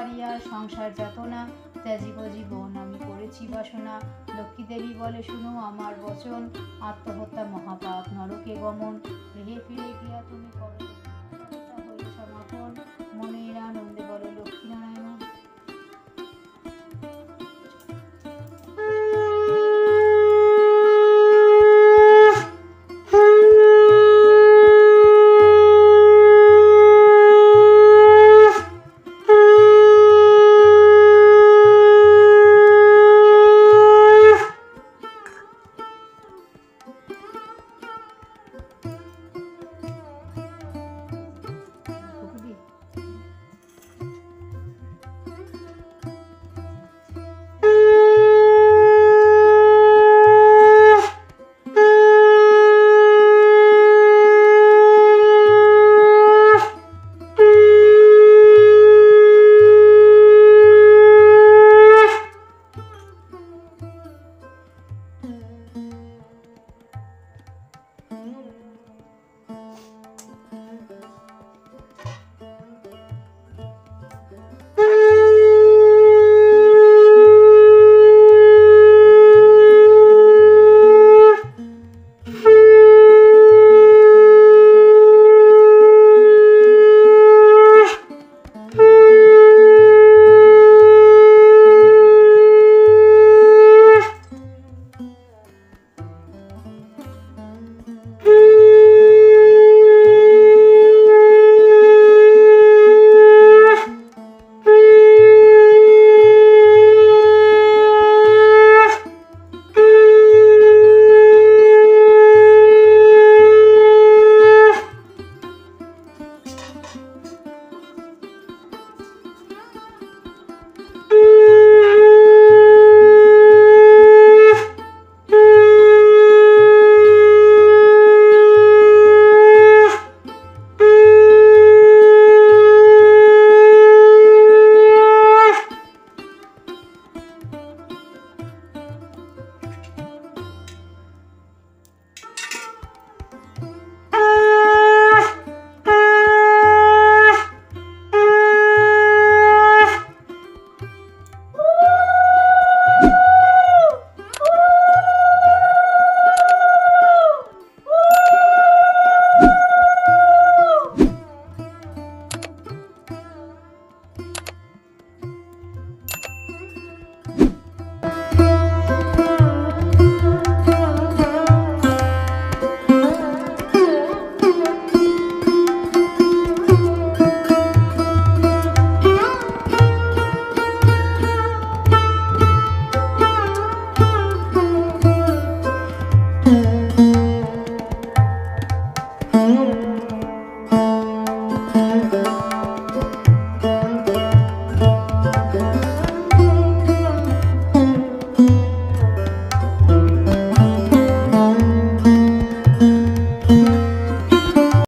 পারিয়া সংসার যাতনা, ত্যাজিব জীবন আমি করেছি বাসনা। লক্ষ্মী দেবী বলে, শুনো আমার বচন, আত্মহত্যা মহাপাপ, নরকে গমন। গৃহে ফিরে গিয়া তুমি করো